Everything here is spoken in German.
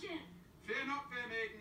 Fair not, fair maiden.